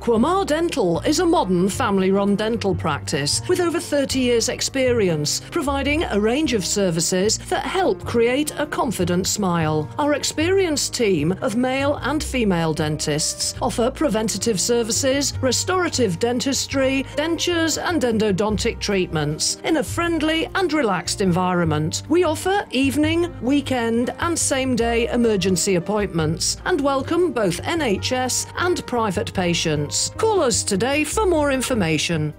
Qamar Dental is a modern family run dental practice with over 30 years' experience, providing a range of services that help create a confident smile. Our experienced team of male and female dentists offer preventative services, restorative dentistry, dentures, and endodontic treatments in a friendly and relaxed environment. We offer evening, weekend, and same day emergency appointments and welcome both NHS and private patients. Call us today for more information.